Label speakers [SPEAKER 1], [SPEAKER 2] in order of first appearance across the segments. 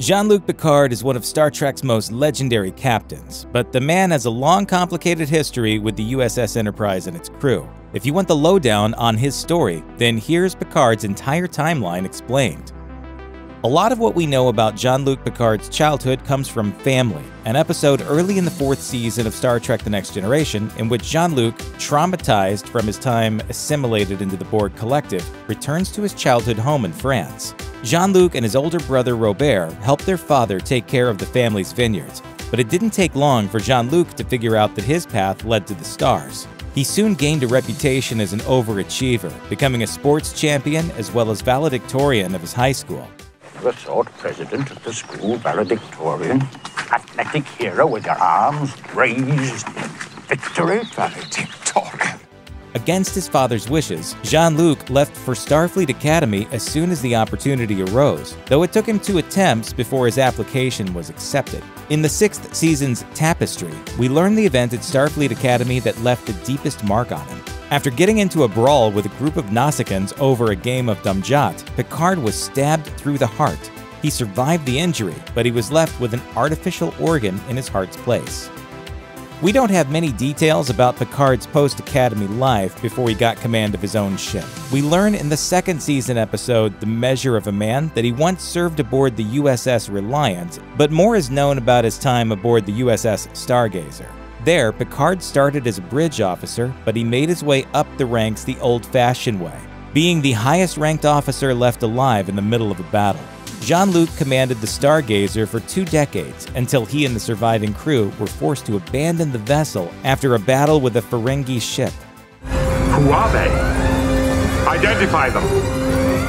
[SPEAKER 1] Jean Luc Picard is one of Star Trek's most legendary captains, but the man has a long, complicated history with the USS Enterprise and its crew. If you want the lowdown on his story, then here's Picard's entire timeline explained. A lot of what we know about Jean Luc Picard's childhood comes from Family, an episode early in the fourth season of Star Trek The Next Generation, in which Jean Luc, traumatized from his time assimilated into the Borg collective, returns to his childhood home in France. Jean Luc and his older brother Robert helped their father take care of the family's vineyards, but it didn't take long for Jean Luc to figure out that his path led to the stars. He soon gained a reputation as an overachiever, becoming a sports champion as well as valedictorian of his high school
[SPEAKER 2] thought president of the school valedictorian, athletic hero with your arms raised. Victory valedictorian.
[SPEAKER 1] Against his father's wishes, Jean Luc left for Starfleet Academy as soon as the opportunity arose, though it took him two attempts before his application was accepted. In the sixth season's Tapestry, we learn the event at Starfleet Academy that left the deepest mark on him. After getting into a brawl with a group of Nausicaans over a game of dom-jot, Picard was stabbed through the heart. He survived the injury, but he was left with an artificial organ in his heart's place. We don't have many details about Picard's post Academy life before he got command of his own ship. We learn in the second season episode, The Measure of a Man, that he once served aboard the USS Reliant, but more is known about his time aboard the USS Stargazer. There, Picard started as a bridge officer, but he made his way up the ranks the old fashioned way, being the highest ranked officer left alive in the middle of a battle. Jean Luc commanded the Stargazer for two decades until he and the surviving crew were forced to abandon the vessel after a battle with a Ferengi ship.
[SPEAKER 3] Who are they? Identify them.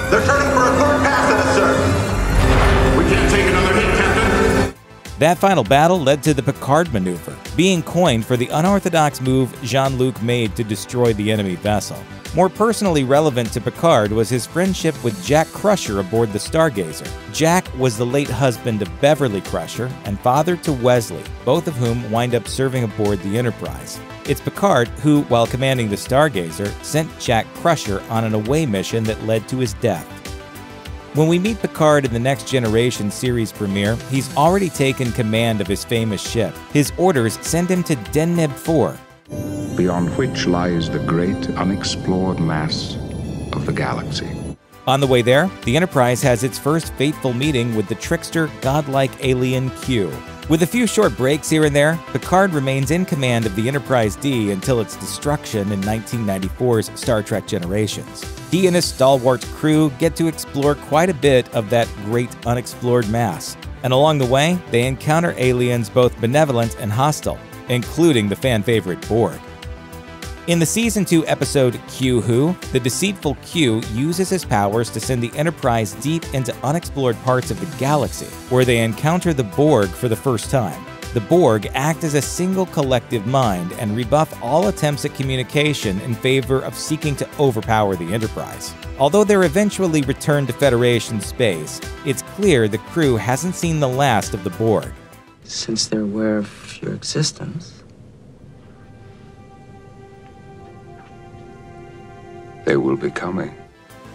[SPEAKER 4] They're turning for a third pass at us, sir.
[SPEAKER 3] We can't take another hit, Captain.
[SPEAKER 1] That final battle led to the Picard maneuver, being coined for the unorthodox move Jean Luc made to destroy the enemy vessel. More personally relevant to Picard was his friendship with Jack Crusher aboard the Stargazer. Jack was the late husband of Beverly Crusher and father to Wesley, both of whom wind up serving aboard the Enterprise. It's Picard who, while commanding the Stargazer, sent Jack Crusher on an away mission that led to his death. When we meet Picard in the Next Generation series premiere, he's already taken command of his famous ship. His orders send him to Deneb 4,
[SPEAKER 5] beyond which lies the great unexplored mass of the galaxy.
[SPEAKER 1] On the way there, the Enterprise has its first fateful meeting with the trickster, godlike alien Q. With a few short breaks here and there, Picard remains in command of the Enterprise D until its destruction in 1994's Star Trek Generations. He and his stalwart crew get to explore quite a bit of that great unexplored mass, and along the way, they encounter aliens both benevolent and hostile, including the fan favorite Borg. In the season 2 episode Q Who, the deceitful Q uses his powers to send the Enterprise deep into unexplored parts of the galaxy, where they encounter the Borg for the first time. The Borg act as a single collective mind and rebuff all attempts at communication in favor of seeking to overpower the Enterprise. Although they're eventually returned to Federation space, it's clear the crew hasn't seen the last of the Borg.
[SPEAKER 6] Since they're aware of your existence,
[SPEAKER 5] They will be coming.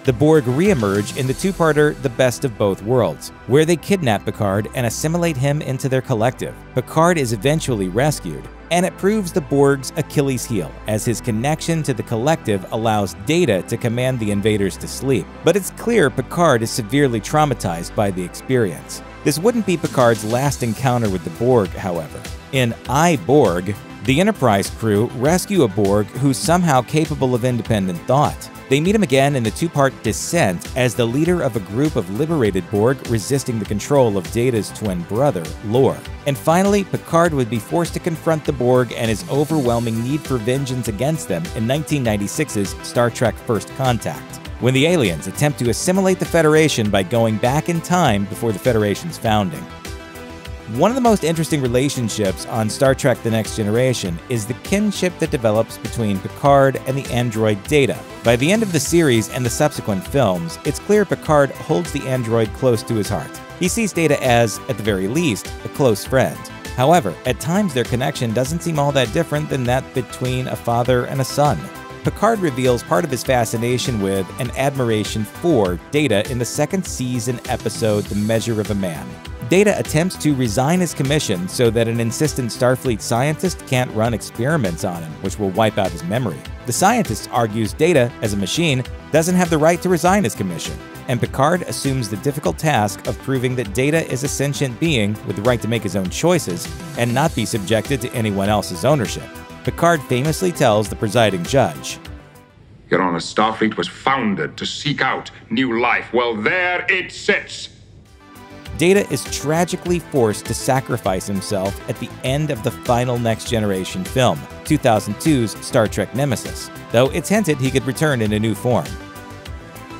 [SPEAKER 1] The Borg re-emerge in the two-parter The Best of Both Worlds, where they kidnap Picard and assimilate him into their collective. Picard is eventually rescued, and it proves the Borg's Achilles heel, as his connection to the collective allows Data to command the invaders to sleep. But it's clear Picard is severely traumatized by the experience. This wouldn't be Picard's last encounter with the Borg, however. In I, Borg, the Enterprise crew rescue a Borg who's somehow capable of independent thought. They meet him again in the two part Descent as the leader of a group of liberated Borg resisting the control of Data's twin brother, Lore. And finally, Picard would be forced to confront the Borg and his overwhelming need for vengeance against them in 1996's Star Trek First Contact, when the aliens attempt to assimilate the Federation by going back in time before the Federation's founding. One of the most interesting relationships on Star Trek The Next Generation is the kinship that develops between Picard and the android Data. By the end of the series and the subsequent films, it's clear Picard holds the android close to his heart. He sees Data as, at the very least, a close friend. However, at times their connection doesn't seem all that different than that between a father and a son. Picard reveals part of his fascination with and admiration for Data in the second season episode The Measure of a Man. Data attempts to resign his commission so that an insistent Starfleet scientist can't run experiments on him, which will wipe out his memory. The scientist argues Data, as a machine, doesn't have the right to resign his commission, and Picard assumes the difficult task of proving that Data is a sentient being with the right to make his own choices and not be subjected to anyone else's ownership. Picard famously tells the presiding judge,
[SPEAKER 5] Your Honor, Starfleet was founded to seek out new life. Well, there it sits.
[SPEAKER 1] Data is tragically forced to sacrifice himself at the end of the final Next Generation film, 2002's Star Trek Nemesis, though it's hinted he could return in a new form.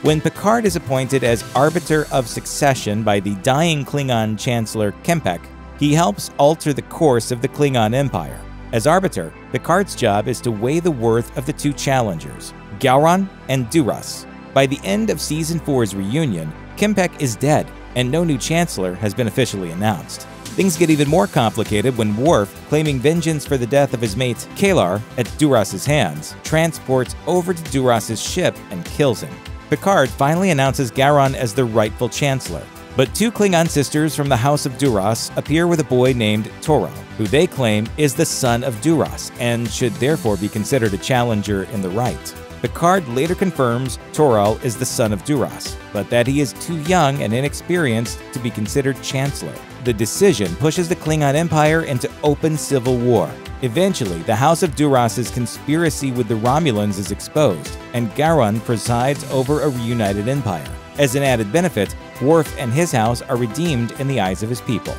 [SPEAKER 1] When Picard is appointed as Arbiter of Succession by the dying Klingon Chancellor K'mpec, he helps alter the course of the Klingon Empire. As Arbiter, Picard's job is to weigh the worth of the two challengers, Gowron and Duras. By the end of Season 4's reunion, K'mpec is dead, and no new Chancellor has been officially announced. Things get even more complicated when Worf, claiming vengeance for the death of his mate K'Ehleyr at Duras's hands, transports over to Duras's ship and kills him. Picard finally announces Gowron as the rightful Chancellor, but two Klingon sisters from the House of Duras appear with a boy named Toral, who they claim is the son of Duras and should therefore be considered a challenger in the right. Picard later confirms Toral is the son of Duras, but that he is too young and inexperienced to be considered Chancellor. The decision pushes the Klingon Empire into open civil war. Eventually, the House of Duras's conspiracy with the Romulans is exposed, and Gowron presides over a reunited empire. As an added benefit, Worf and his house are redeemed in the eyes of his people.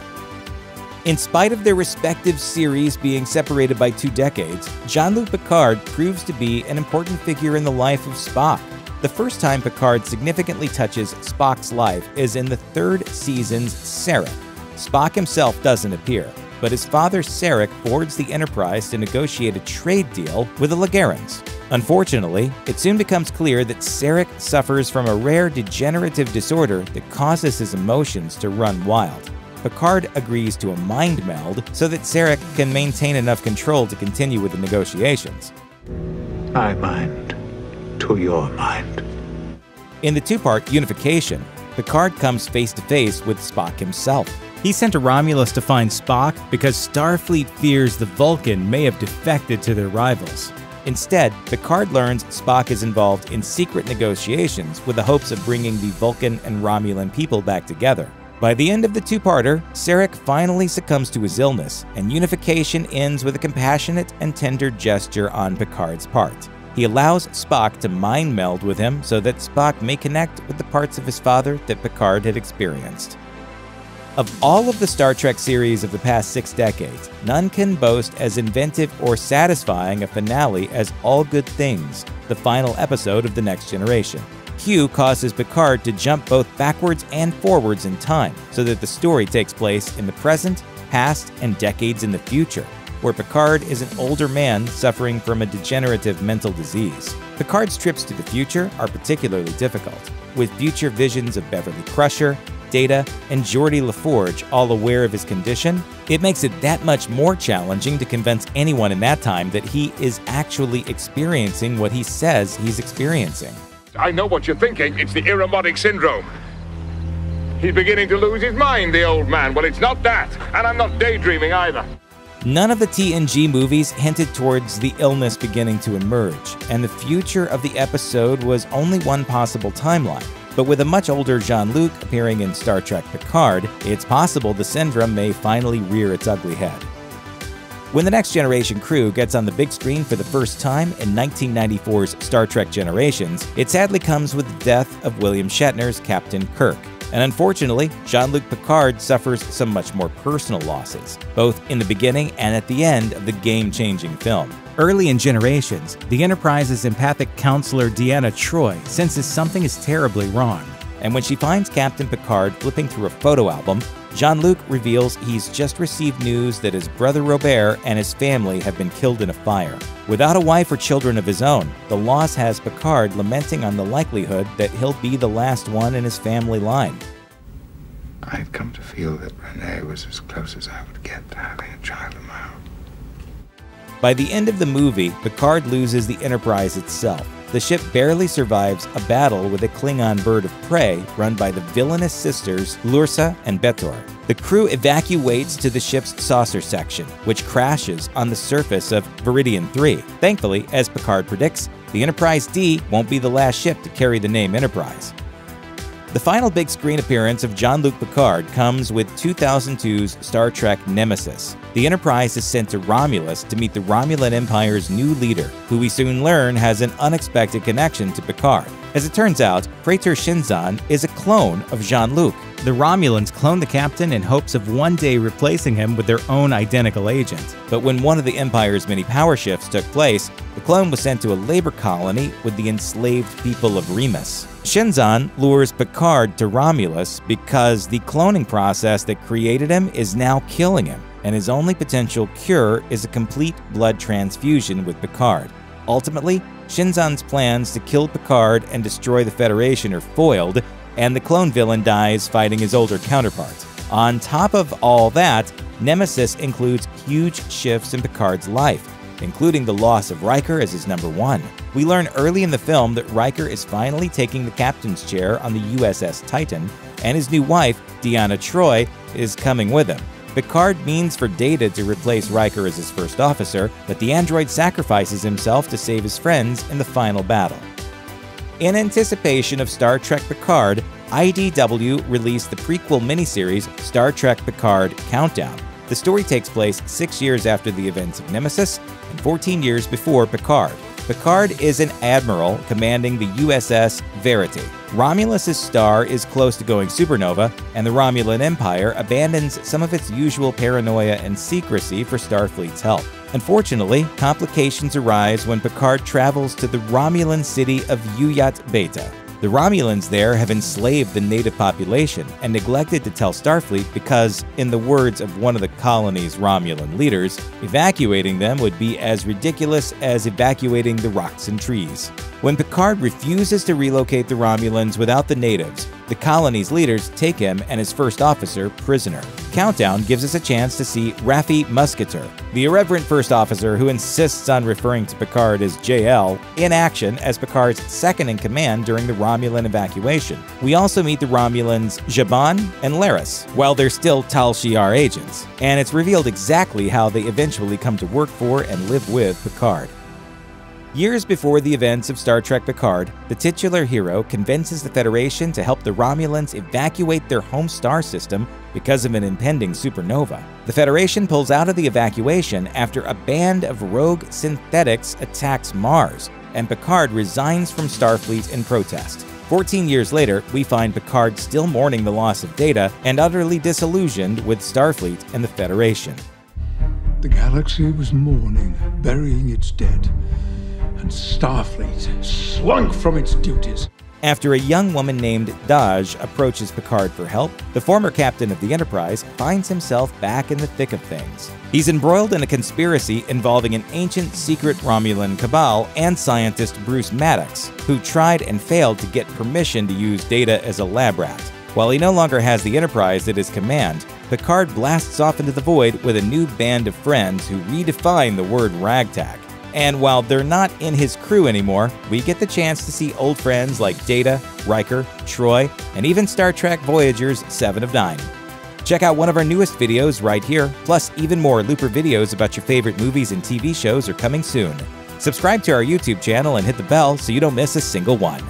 [SPEAKER 1] In spite of their respective series being separated by two decades, Jean Luc Picard proves to be an important figure in the life of Spock. The first time Picard significantly touches Spock's life is in the third season's Sarek. Spock himself doesn't appear, but his father Sarek boards the Enterprise to negotiate a trade deal with the Legarans. Unfortunately, it soon becomes clear that Sarek suffers from a rare degenerative disorder that causes his emotions to run wild. Picard agrees to a mind meld so that Sarek can maintain enough control to continue with the negotiations.
[SPEAKER 2] My mind to your mind.
[SPEAKER 1] In the two part Unification, Picard comes face to face with Spock himself. He sent a Romulus to find Spock because Starfleet fears the Vulcan may have defected to their rivals. Instead, Picard learns Spock is involved in secret negotiations with the hopes of bringing the Vulcan and Romulan people back together. By the end of the two parter, Sarek finally succumbs to his illness, and unification ends with a compassionate and tender gesture on Picard's part. He allows Spock to mind meld with him so that Spock may connect with the parts of his father that Picard had experienced. Of all of the Star Trek series of the past six decades, none can boast as inventive or satisfying a finale as All Good Things, the final episode of The Next Generation. Q causes Picard to jump both backwards and forwards in time, so that the story takes place in the present, past, and decades in the future, where Picard is an older man suffering from a degenerative mental disease. Picard's trips to the future are particularly difficult, with future visions of Beverly Crusher, Data, and Geordi La Forge all aware of his condition, it makes it that much more challenging to convince anyone in that time that he is actually experiencing what he says he's experiencing.
[SPEAKER 3] I know what you're thinking. It's the Irumodic syndrome. He's beginning to lose his mind, the old man. Well, it's not that. And I'm not daydreaming either.
[SPEAKER 1] None of the TNG movies hinted towards the illness beginning to emerge, and the future of the episode was only one possible timeline. But with a much older Jean Luc appearing in Star Trek Picard, it's possible the syndrome may finally rear its ugly head. When the Next Generation crew gets on the big screen for the first time in 1994's Star Trek Generations, it sadly comes with the death of William Shatner's Captain Kirk. And unfortunately, Jean Luc Picard suffers some much more personal losses, both in the beginning and at the end of the game changing film. Early in Generations, the Enterprise's empathic counselor Deanna Troi senses something is terribly wrong. And when she finds Captain Picard flipping through a photo album, Jean Luc reveals he's just received news that his brother Robert and his family have been killed in a fire. Without a wife or children of his own, the loss has Picard lamenting on the likelihood that he'll be the last one in his family line.
[SPEAKER 5] I've come to feel that Renee was as close as I would get to having a child of my own.
[SPEAKER 1] By the end of the movie, Picard loses the Enterprise itself. The ship barely survives a battle with a Klingon bird of prey run by the villainous sisters Lursa and B'Etor. The crew evacuates to the ship's saucer section, which crashes on the surface of Veridian 3. Thankfully, as Picard predicts, the Enterprise D won't be the last ship to carry the name Enterprise. The final big screen appearance of Jean-Luc Picard comes with 2002's Star Trek Nemesis. The Enterprise is sent to Romulus to meet the Romulan Empire's new leader, who we soon learn has an unexpected connection to Picard. As it turns out, Praetor Shinzon is a clone of Jean-Luc. The Romulans clone the captain in hopes of one day replacing him with their own identical agent. But when one of the Empire's many power shifts took place, the clone was sent to a labor colony with the enslaved people of Remus. Shinzon lures Picard to Romulus because the cloning process that created him is now killing him, and his only potential cure is a complete blood transfusion with Picard. Ultimately, Shinzon's plans to kill Picard and destroy the Federation are foiled, and the clone villain dies fighting his older counterpart. On top of all that, Nemesis includes huge shifts in Picard's life, including the loss of Riker as his number one. We learn early in the film that Riker is finally taking the captain's chair on the USS Titan, and his new wife, Deanna Troi, is coming with him. Picard means for Data to replace Riker as his first officer, but the android sacrifices himself to save his friends in the final battle. In anticipation of Star Trek Picard, IDW released the prequel miniseries Star Trek Picard Countdown. The story takes place six years after the events of Nemesis and 14 years before Picard. Picard is an admiral commanding the USS Verity. Romulus' star is close to going supernova, and the Romulan Empire abandons some of its usual paranoia and secrecy for Starfleet's help. Unfortunately, complications arise when Picard travels to the Romulan city of Yuyat Beta. The Romulans there have enslaved the native population and neglected to tell Starfleet because, in the words of one of the colony's Romulan leaders, evacuating them would be as ridiculous as evacuating the rocks and trees. When Picard refuses to relocate the Romulans without the natives, the colony's leaders take him and his first officer prisoner. Countdown gives us a chance to see Raffi Musiker, the irreverent first officer who insists on referring to Picard as JL, in action as Picard's second in command during the Romulan evacuation. We also meet the Romulans Zhaban and Laris, while they're still Tal Shiar agents, and it's revealed exactly how they eventually come to work for and live with Picard. Years before the events of Star Trek Picard, the titular hero convinces the Federation to help the Romulans evacuate their home star system because of an impending supernova. The Federation pulls out of the evacuation after a band of rogue synthetics attacks Mars, and Picard resigns from Starfleet in protest. 14 years later, we find Picard still mourning the loss of Data and utterly disillusioned with Starfleet and the Federation.
[SPEAKER 5] The galaxy was mourning, burying its dead and Starfleet slunk from its duties.
[SPEAKER 1] After a young woman named Dahj approaches Picard for help, the former captain of the Enterprise finds himself back in the thick of things. He's embroiled in a conspiracy involving an ancient secret Romulan cabal and scientist Bruce Maddox, who tried and failed to get permission to use Data as a lab rat. While he no longer has the Enterprise at his command, Picard blasts off into the void with a new band of friends who redefine the word ragtag. And while they're not in his crew anymore, we get the chance to see old friends like Data, Riker, Troi, and even Star Trek Voyager's Seven of Nine. Check out one of our newest videos right here, plus even more Looper videos about your favorite movies and TV shows are coming soon. Subscribe to our YouTube channel and hit the bell so you don't miss a single one.